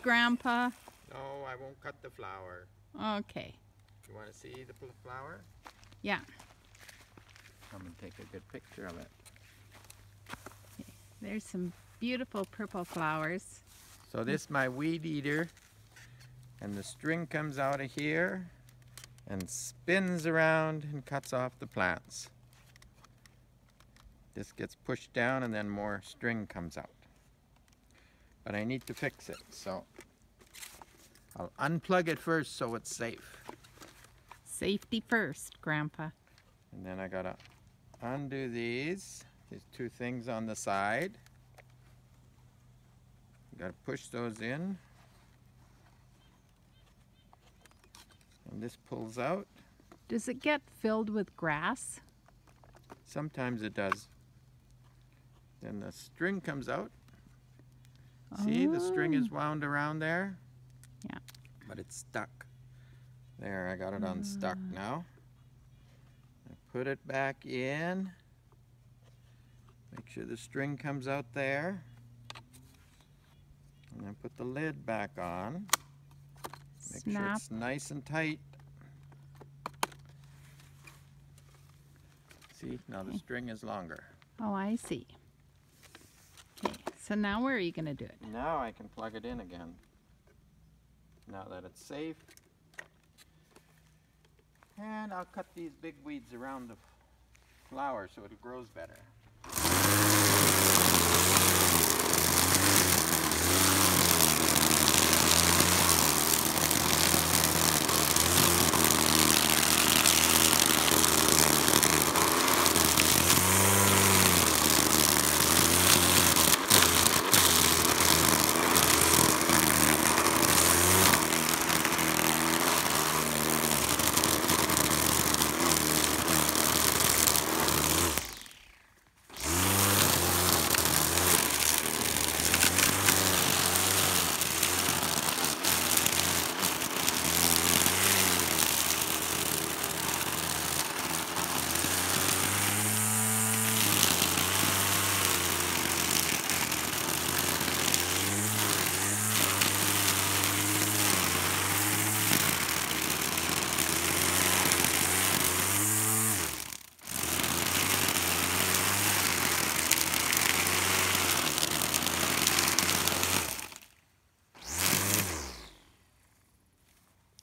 Grandpa. No, I won't cut the flower. Okay. You want to see the flower? Yeah. Come and take a good picture of it. There's some beautiful purple flowers. So this my weed eater, and the string comes out of here and spins around and cuts off the plants. This gets pushed down and then more string comes out. But I need to fix it, so I'll unplug it first so it's safe. Safety first, Grandpa. And then I gotta undo these, these two things on the side. Gotta push those in. And this pulls out. Does it get filled with grass? Sometimes it does. Then the string comes out. See, the string is oh. wound around there. Yeah. But it's stuck. There, I got it unstuck mm. now. I put it back in. Make sure the string comes out there. And then put the lid back on. Make sure it's nice and tight. See, now the string is longer. Oh, I see. So now where are you going to do it? Now I can plug it in again. Now that it's safe. And I'll cut these big weeds around the flower so it grows better.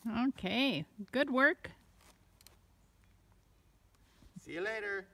Okay, good work. See you later.